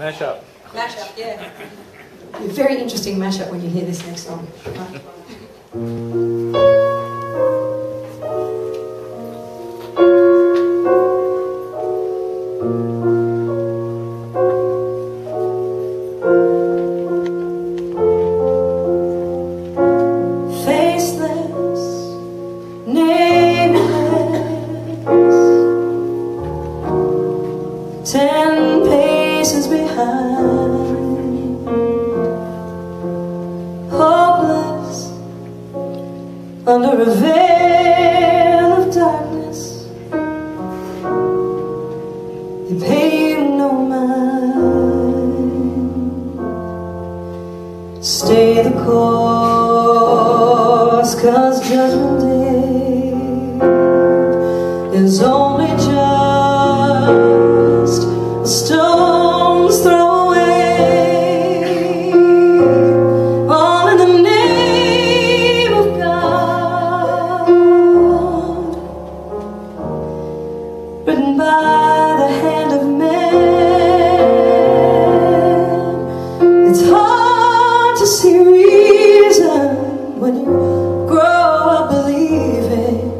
Mashup. Mashup, yeah. Very interesting mashup when you hear this next song. Faceless, nameless, hopeless under a veil of darkness. They pay you no mind. Stay the course, cause judgment written by the hand of man. It's hard to see reason when you grow up believing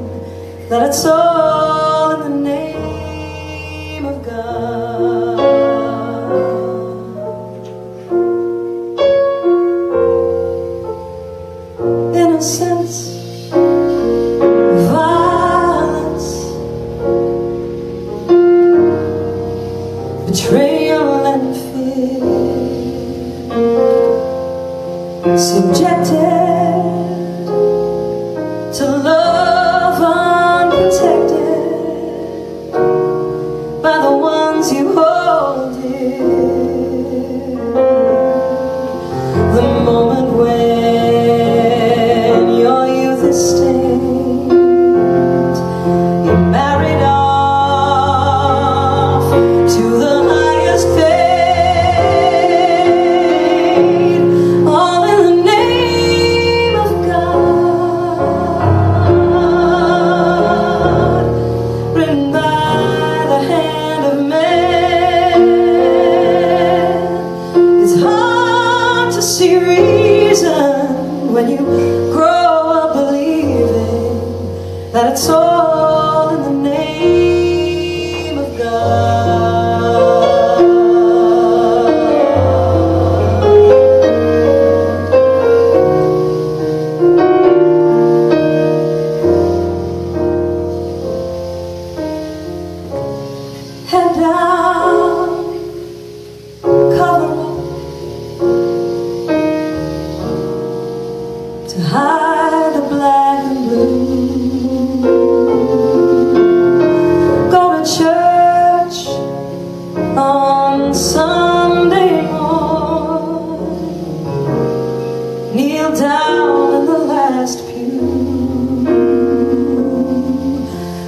that it's all in the name of God. Subjected that it's all in the name of God. Head down, cover up to hide on Sunday morning. Kneel down in the last pew.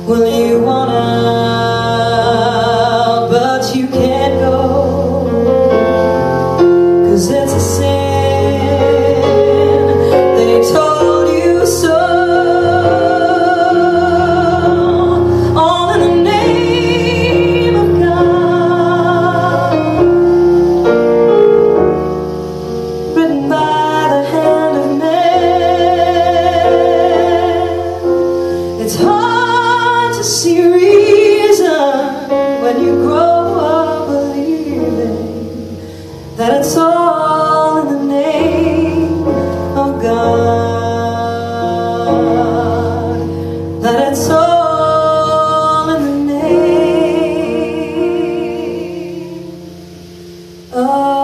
Well, you wanna, you grow up believing that it's all in the name of God, that it's all in the name of